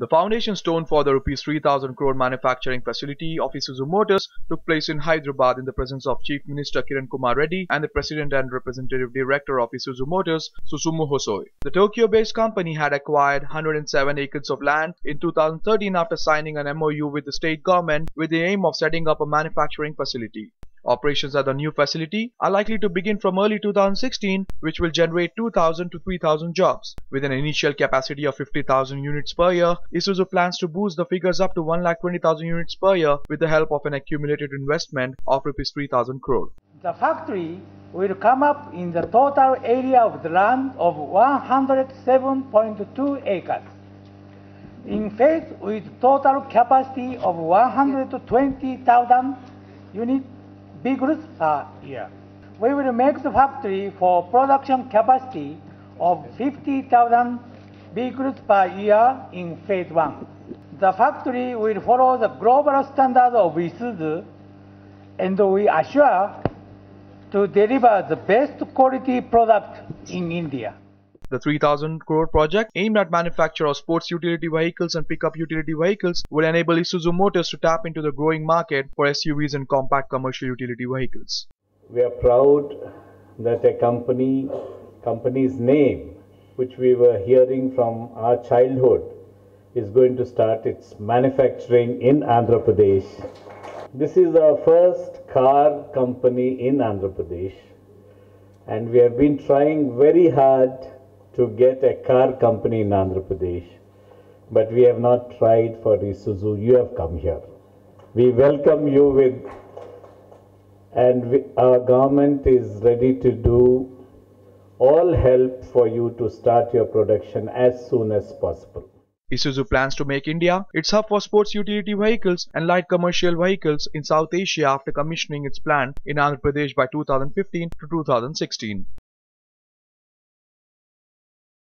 The foundation stone for the rupees 3000 crore manufacturing facility of Isuzu Motors took place in Hyderabad in the presence of Chief Minister Kiran Kumar Reddy and the President and Representative Director of Isuzu Motors, Susumu Hosoi. The Tokyo-based company had acquired 107 acres of land in 2013 after signing an MOU with the state government with the aim of setting up a manufacturing facility. Operations at the new facility are likely to begin from early 2016, which will generate 2,000 to 3,000 jobs. With an initial capacity of 50,000 units per year, Isuzu plans to boost the figures up to 1,20,000 units per year with the help of an accumulated investment of Rs 3,000 crore. The factory will come up in the total area of the land of 107.2 acres. In phase with total capacity of 120,000 units vehicles per year. We will make the factory for production capacity of 50,000 vehicles per year in phase 1. The factory will follow the global standard of Isuzu and we assure to deliver the best quality product in India. The 3000 crore project aimed at manufacture of sports utility vehicles and pickup utility vehicles will enable Isuzu Motors to tap into the growing market for SUVs and compact commercial utility vehicles. We are proud that a company company's name which we were hearing from our childhood is going to start its manufacturing in Andhra Pradesh. This is our first car company in Andhra Pradesh and we have been trying very hard to get a car company in Andhra Pradesh, but we have not tried for Isuzu. You have come here. We welcome you with, and we, our government is ready to do all help for you to start your production as soon as possible. Isuzu plans to make India its hub for sports utility vehicles and light commercial vehicles in South Asia after commissioning its plant in Andhra Pradesh by 2015 to 2016.